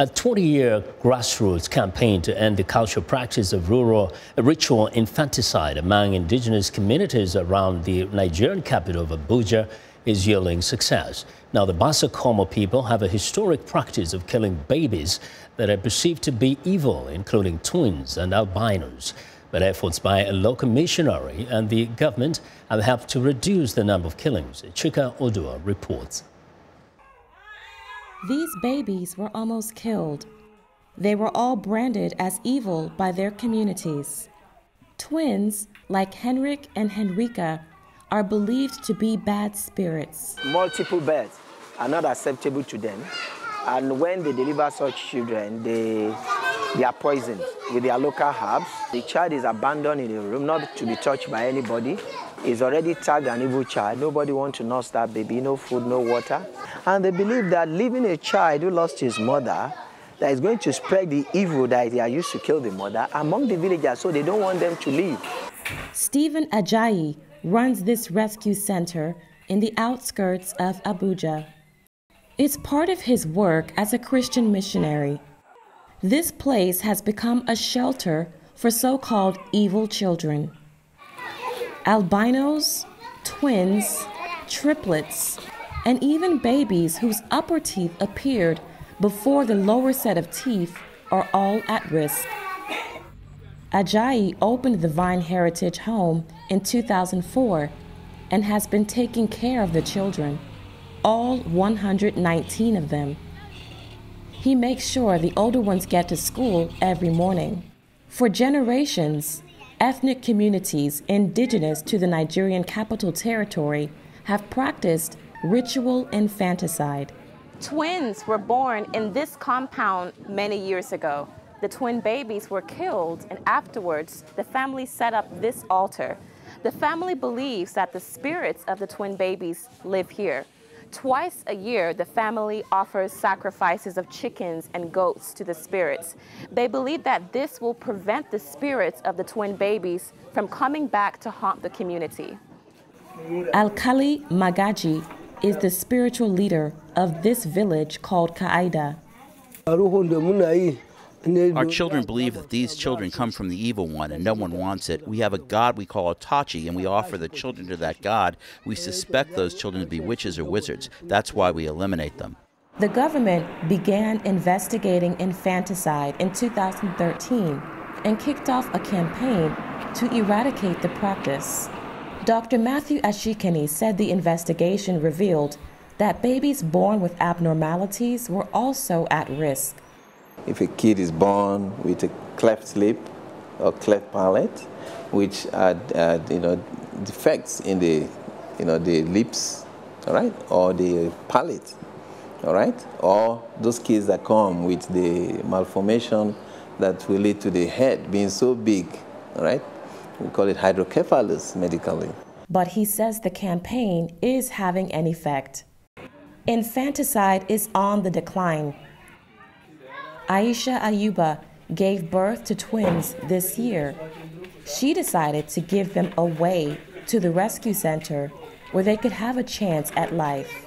A 20-year grassroots campaign to end the cultural practice of rural ritual infanticide among indigenous communities around the Nigerian capital of Abuja is yielding success. Now, the Bassa Komo people have a historic practice of killing babies that are perceived to be evil, including twins and albinos. But efforts by a local missionary and the government have helped to reduce the number of killings. Chika Oduah reports. These babies were almost killed. They were all branded as evil by their communities. Twins, like Henrik and Henrika, are believed to be bad spirits. Multiple births are not acceptable to them. And when they deliver such children, they, they are poisoned with their local herbs. The child is abandoned in a room, not to be touched by anybody. Is already tagged an evil child. Nobody wants to nurse that baby, no food, no water. And they believe that leaving a child who lost his mother that is going to spread the evil that they are used to kill the mother among the villagers, so they don't want them to leave. Stephen Ajayi runs this rescue center in the outskirts of Abuja. It's part of his work as a Christian missionary. This place has become a shelter for so called evil children. Albinos, twins, triplets, and even babies whose upper teeth appeared before the lower set of teeth are all at risk. Ajayi opened the Vine Heritage Home in 2004 and has been taking care of the children, all 119 of them. He makes sure the older ones get to school every morning. For generations, ethnic communities indigenous to the Nigerian Capital Territory have practiced ritual infanticide. Twins were born in this compound many years ago. The twin babies were killed, and afterwards, the family set up this altar. The family believes that the spirits of the twin babies live here. Twice a year, the family offers sacrifices of chickens and goats to the spirits. They believe that this will prevent the spirits of the twin babies from coming back to haunt the community. Alkali Magaji is the spiritual leader of this village called Kaida. Our children believe that these children come from the evil one and no one wants it. We have a god we call Otachi and we offer the children to that god. We suspect those children to be witches or wizards. That's why we eliminate them. The government began investigating infanticide in 2013 and kicked off a campaign to eradicate the practice. Dr. Matthew Ashikani said the investigation revealed that babies born with abnormalities were also at risk. If a kid is born with a cleft lip or cleft palate, which are, you know, defects in the, you know, the lips, all right, or the palate, all right, or those kids that come with the malformation that will lead to the head being so big, all right, we call it hydrocephalus medically. But he says the campaign is having an effect. Infanticide is on the decline. Aisha Ayuba gave birth to twins this year. She decided to give them away to the rescue center where they could have a chance at life.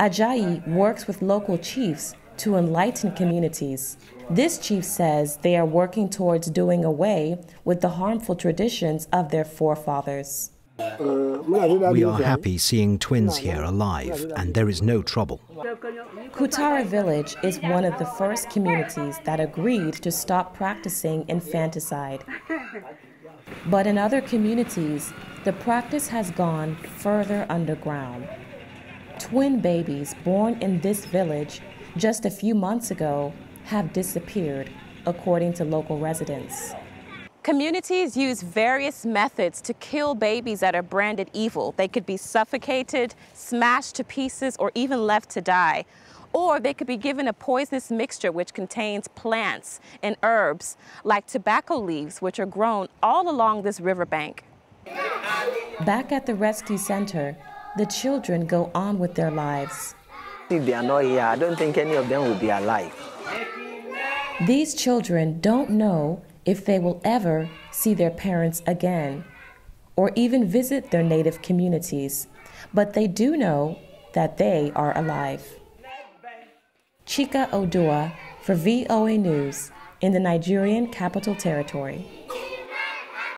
Ajayi works with local chiefs to enlighten communities. This chief says they are working towards doing away with the harmful traditions of their forefathers. Uh, we are happy seeing twins here alive, and there is no trouble. Kutara Village is one of the first communities that agreed to stop practicing infanticide. But in other communities, the practice has gone further underground. Twin babies born in this village just a few months ago have disappeared, according to local residents. Communities use various methods to kill babies that are branded evil. They could be suffocated, smashed to pieces, or even left to die. Or they could be given a poisonous mixture which contains plants and herbs like tobacco leaves, which are grown all along this riverbank. Back at the rescue center, the children go on with their lives. If they are not here, I don't think any of them will be alive. These children don't know if they will ever see their parents again or even visit their native communities, but they do know that they are alive. Chika Oduah for VOA News in the Nigerian Capital Territory.